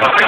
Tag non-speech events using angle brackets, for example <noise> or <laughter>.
Okay. <laughs>